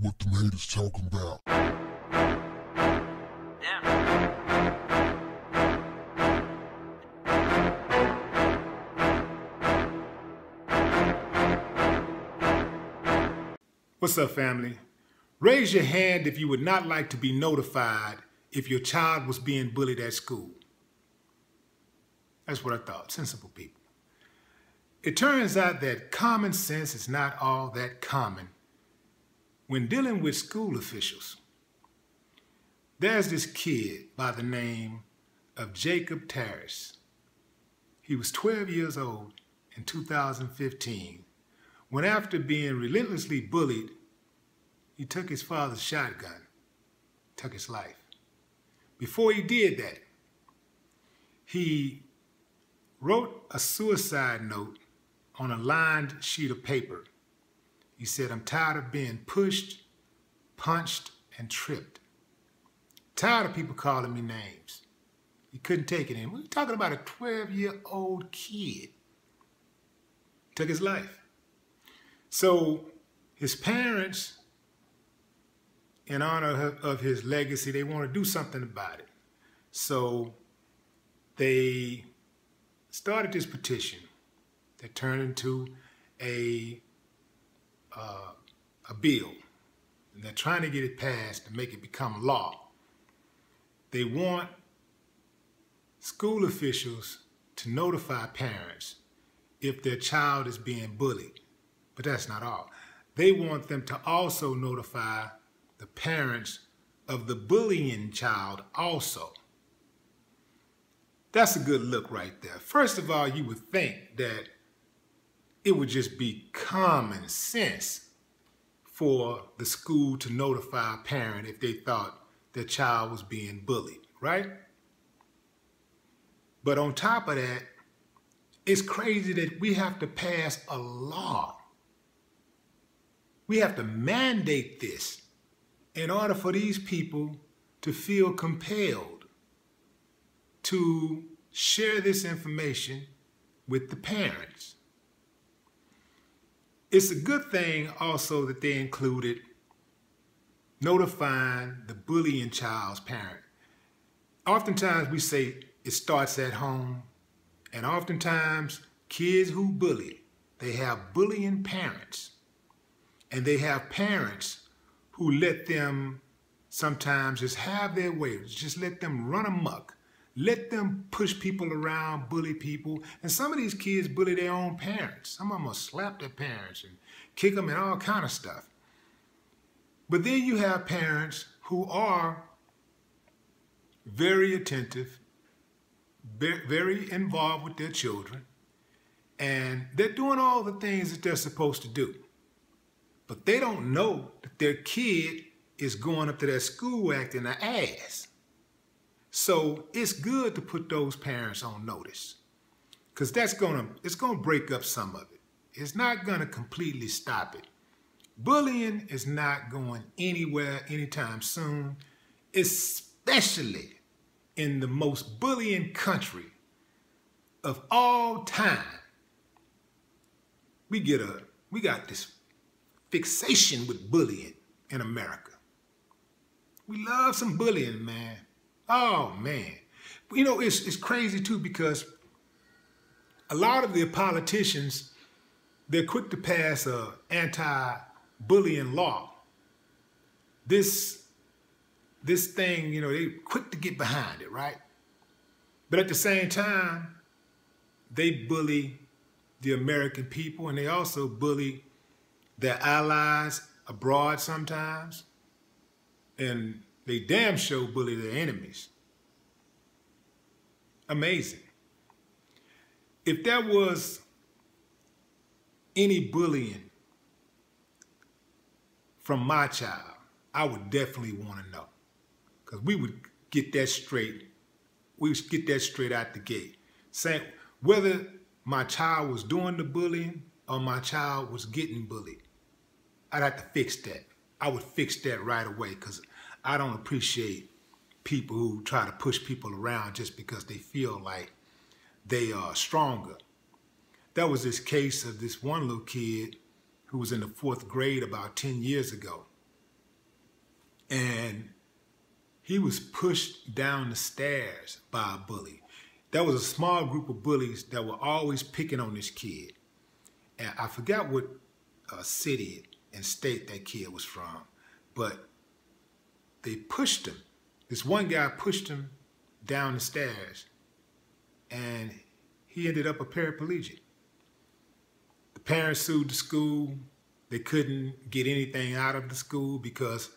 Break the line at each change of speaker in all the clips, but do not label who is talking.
what the haters talking about.
What's up, family? Raise your hand if you would not like to be notified if your child was being bullied at school. That's what I thought. Sensible people. It turns out that common sense is not all that common when dealing with school officials. There's this kid by the name of Jacob Terrace. He was 12 years old in 2015 when after being relentlessly bullied, he took his father's shotgun, took his life. Before he did that, he wrote a suicide note on a lined sheet of paper. He said, I'm tired of being pushed, punched, and tripped. Tired of people calling me names. He couldn't take it anymore. We're talking about a 12-year-old kid. Took his life. So his parents, in honor of his legacy, they want to do something about it. So they started this petition that turned into a uh, a bill. And they're trying to get it passed to make it become law. They want school officials to notify parents if their child is being bullied. But that's not all. They want them to also notify the parents of the bullying child also. That's a good look right there. First of all, you would think that it would just be common sense for the school to notify a parent if they thought their child was being bullied, right? But on top of that, it's crazy that we have to pass a law. We have to mandate this in order for these people to feel compelled to share this information with the parents. It's a good thing also that they included notifying the bullying child's parent. Oftentimes we say it starts at home, and oftentimes kids who bully, they have bullying parents. And they have parents who let them sometimes just have their way, just let them run amok let them push people around, bully people. And some of these kids bully their own parents. Some of them will slap their parents and kick them and all kind of stuff. But then you have parents who are very attentive, very involved with their children, and they're doing all the things that they're supposed to do. But they don't know that their kid is going up to that school acting an ass. So it's good to put those parents on notice because that's gonna it's gonna break up some of it. It's not gonna completely stop it. Bullying is not going anywhere anytime soon, especially in the most bullying country of all time. We get a we got this fixation with bullying in America. We love some bullying, man. Oh man. You know, it's it's crazy too because a lot of the politicians, they're quick to pass a anti-bullying law. This this thing, you know, they quick to get behind it, right? But at the same time, they bully the American people and they also bully their allies abroad sometimes. And they damn sure bully their enemies. Amazing. If there was any bullying from my child, I would definitely want to know. Because we would get that straight. We would get that straight out the gate. Saying whether my child was doing the bullying or my child was getting bullied, I'd have to fix that. I would fix that right away because I don't appreciate people who try to push people around just because they feel like they are stronger. That was this case of this one little kid who was in the fourth grade about 10 years ago. and he was pushed down the stairs by a bully. There was a small group of bullies that were always picking on this kid. And I forgot what uh, city and state that kid was from, but they pushed him. This one guy pushed him down the stairs, and he ended up a paraplegic. The parents sued the school. They couldn't get anything out of the school because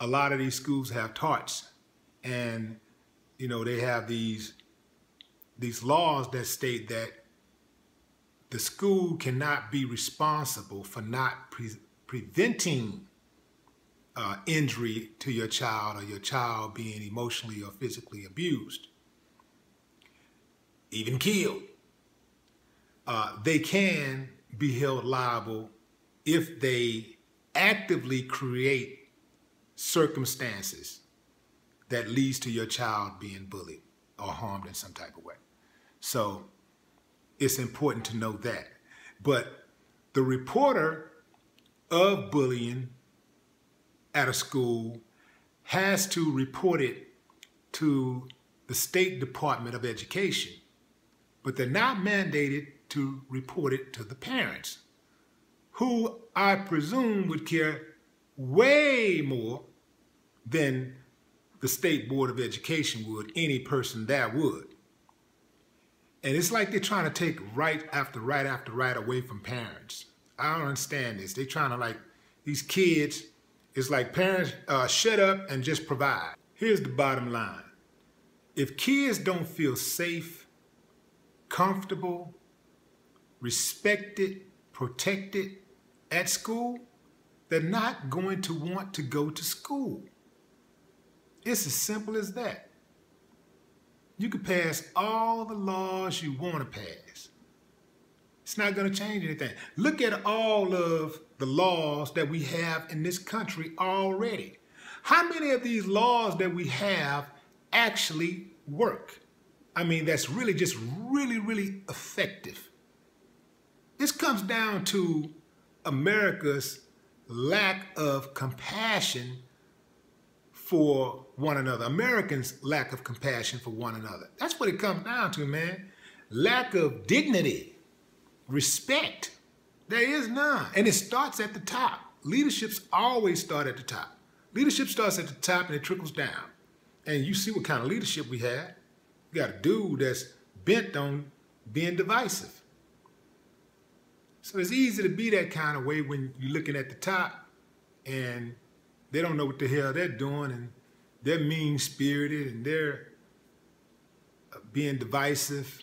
a lot of these schools have torts, and you know they have these these laws that state that the school cannot be responsible for not pre preventing uh, injury to your child or your child being emotionally or physically abused, even killed. Uh, they can be held liable if they actively create circumstances that leads to your child being bullied or harmed in some type of way. So it's important to know that. But the reporter of bullying at a school has to report it to the State Department of Education, but they're not mandated to report it to the parents, who I presume would care way more than the State Board of Education would, any person that would. And it's like they're trying to take right after right after right away from parents. I don't understand this. They're trying to like, these kids, it's like parents uh, shut up and just provide. Here's the bottom line. If kids don't feel safe, comfortable, respected, protected at school, they're not going to want to go to school. It's as simple as that. You can pass all the laws you want to pass. It's not going to change anything. Look at all of the laws that we have in this country already. How many of these laws that we have actually work? I mean, that's really just really, really effective. This comes down to America's lack of compassion for one another. Americans' lack of compassion for one another. That's what it comes down to, man. Lack of dignity, respect. There is none. And it starts at the top. Leaderships always start at the top. Leadership starts at the top and it trickles down. And you see what kind of leadership we have. You got a dude that's bent on being divisive. So it's easy to be that kind of way when you're looking at the top and they don't know what the hell they're doing and they're mean spirited and they're uh, being divisive.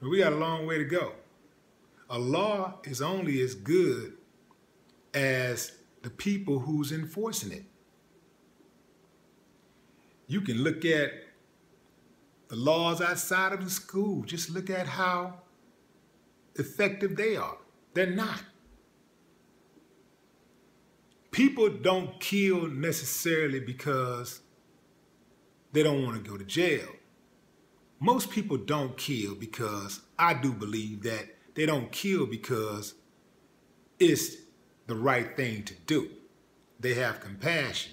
But we got a long way to go. A law is only as good as the people who's enforcing it. You can look at the laws outside of the school. Just look at how effective they are. They're not. People don't kill necessarily because they don't want to go to jail. Most people don't kill because I do believe that they don't kill because it's the right thing to do. They have compassion.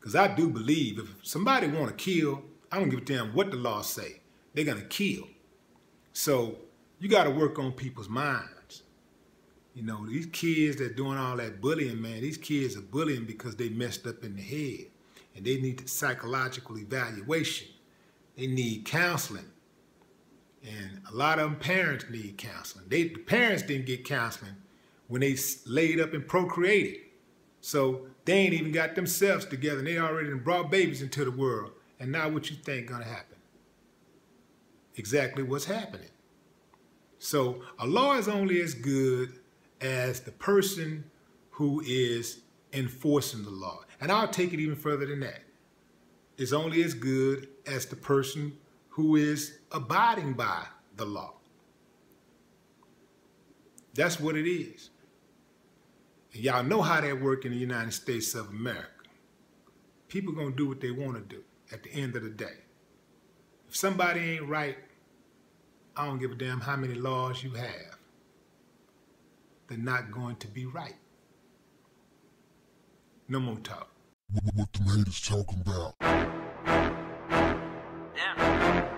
Because I do believe if somebody want to kill, I don't give a damn what the law say. They're going to kill. So you got to work on people's minds. You know, these kids that doing all that bullying, man, these kids are bullying because they messed up in the head. And they need psychological evaluation. They need counseling. And a lot of them parents need counseling. They, the parents didn't get counseling when they laid up and procreated. So they ain't even got themselves together. And they already brought babies into the world. And now what you think gonna happen? Exactly what's happening. So a law is only as good as the person who is enforcing the law. And I'll take it even further than that. It's only as good as the person who is abiding by the law. That's what it is. And y'all know how that work in the United States of America. People gonna do what they want to do at the end of the day. If somebody ain't right, I don't give a damn how many laws you have. They're not going to be right. No more talk.
What, the haters talking about?
Yeah.